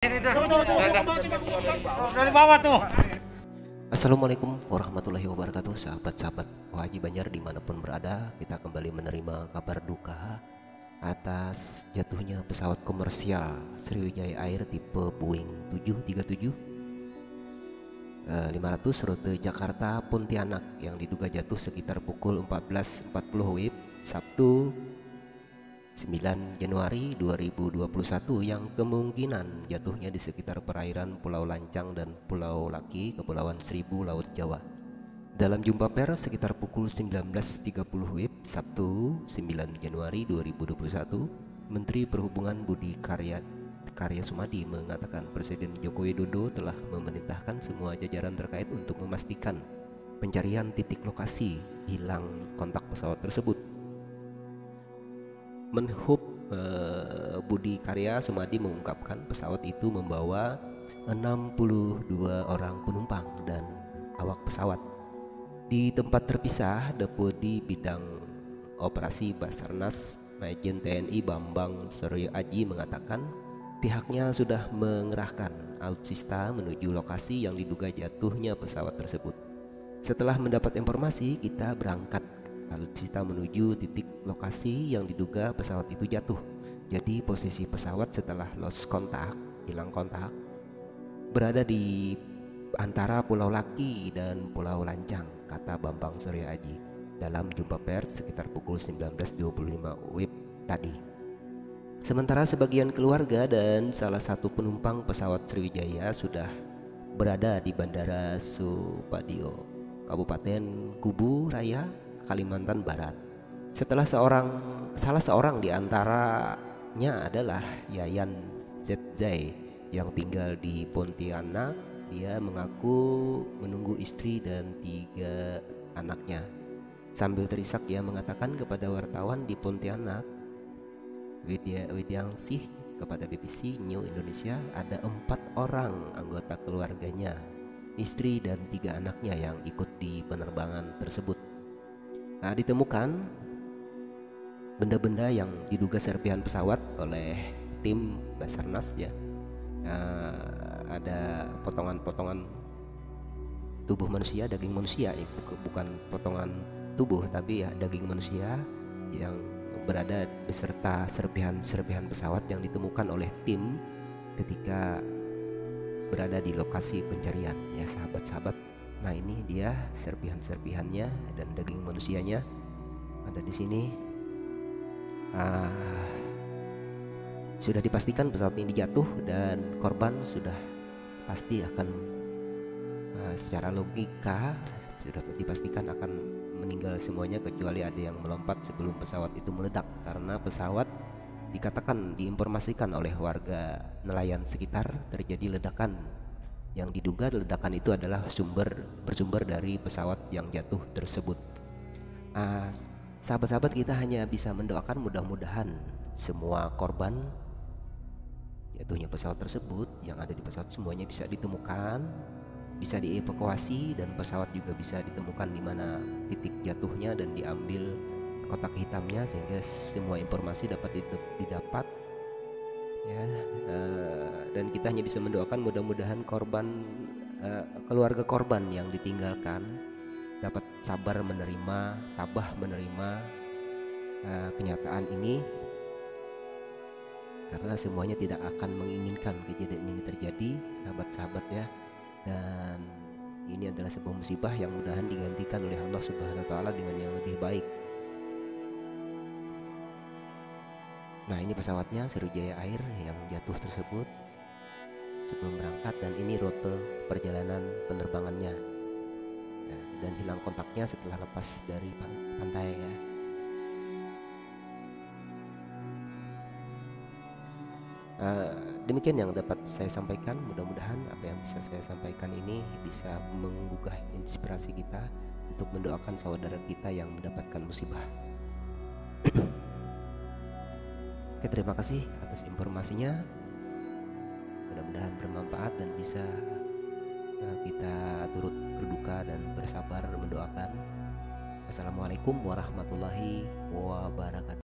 Dari bawah tuh. Assalamualaikum warahmatullahi wabarakatuh Sahabat-sahabat Haji Banjar di mana pun berada Kita kembali menerima kabar duka Atas jatuhnya pesawat komersial Sriwijaya Air tipe Boeing 737 500 rute Jakarta Pontianak yang diduga jatuh sekitar pukul 14.40 WIB Sabtu 9 Januari 2021 yang kemungkinan jatuhnya di sekitar perairan Pulau Lancang dan Pulau Laki, Kepulauan Seribu, Laut Jawa. Dalam jumpa pers sekitar pukul 19.30 WIB Sabtu 9 Januari 2021, Menteri Perhubungan Budi Karya Karya Sumadi mengatakan Presiden Joko Widodo telah memerintahkan semua jajaran terkait untuk memastikan pencarian titik lokasi hilang kontak pesawat tersebut Menhub eh, Budi Karya Sumadi mengungkapkan pesawat itu membawa 62 orang penumpang dan awak pesawat. Di tempat terpisah, Deputi Bidang Operasi Basarnas Majen TNI Bambang Suryo Aji mengatakan pihaknya sudah mengerahkan alutsista menuju lokasi yang diduga jatuhnya pesawat tersebut. Setelah mendapat informasi, kita berangkat alutsista menuju titik lokasi yang diduga pesawat itu jatuh. Jadi posisi pesawat setelah lost kontak, hilang kontak, berada di antara Pulau Laki dan Pulau Lancang, kata Bambang Surya Aji dalam jumpa pers sekitar pukul 19.25 WIB tadi. Sementara sebagian keluarga dan salah satu penumpang pesawat Sriwijaya sudah berada di Bandara Supadio, Kabupaten Kubu Raya, Kalimantan Barat. Setelah seorang salah seorang di antaranya adalah Yayan ZZ yang tinggal di Pontianak. Dia mengaku menunggu istri dan tiga anaknya. Sambil terisak ia mengatakan kepada wartawan di Pontianak, Widya Widyangsih kepada BBC New Indonesia ada empat orang anggota keluarganya, istri dan tiga anaknya yang ikut di penerbangan tersebut. Nah, ditemukan benda-benda yang diduga serpihan pesawat oleh tim Basarnas ya. Nah, ada potongan-potongan tubuh manusia, daging manusia, ya, bukan potongan tubuh tapi ya daging manusia yang berada beserta serpihan-serpihan pesawat yang ditemukan oleh tim ketika berada di lokasi pencarian ya sahabat-sahabat Nah ini dia serpihan-serpihannya dan daging manusianya ada di sini. Uh, sudah dipastikan pesawat ini jatuh dan korban sudah pasti akan uh, secara logika sudah dipastikan akan meninggal semuanya kecuali ada yang melompat sebelum pesawat itu meledak karena pesawat dikatakan diinformasikan oleh warga nelayan sekitar terjadi ledakan yang diduga ledakan itu adalah sumber bersumber dari pesawat yang jatuh tersebut. Uh, sahabat-sahabat kita hanya bisa mendoakan mudah-mudahan semua korban jatuhnya pesawat tersebut yang ada di pesawat semuanya bisa ditemukan, bisa dievakuasi dan pesawat juga bisa ditemukan di mana titik jatuhnya dan diambil kotak hitamnya sehingga semua informasi dapat didapat ya uh, dan kita hanya bisa mendoakan mudah-mudahan korban uh, keluarga korban yang ditinggalkan dapat sabar menerima tabah menerima uh, kenyataan ini. Karena semuanya tidak akan menginginkan kejadian ini terjadi sahabat-sahabat ya. Dan ini adalah sebuah musibah yang mudahan digantikan oleh Allah Subhanahu wa taala dengan yang lebih baik. Nah ini pesawatnya Sriwijaya Air yang jatuh tersebut sebelum berangkat dan ini rute perjalanan penerbangannya nah, dan hilang kontaknya setelah lepas dari pantai ya. Uh, demikian yang dapat saya sampaikan mudah-mudahan apa yang bisa saya sampaikan ini bisa menggugah inspirasi kita untuk mendoakan saudara kita yang mendapatkan musibah Oke, terima kasih atas informasinya. Mudah-mudahan bermanfaat dan bisa uh, kita turut berduka dan bersabar mendoakan. Assalamualaikum warahmatullahi wabarakatuh.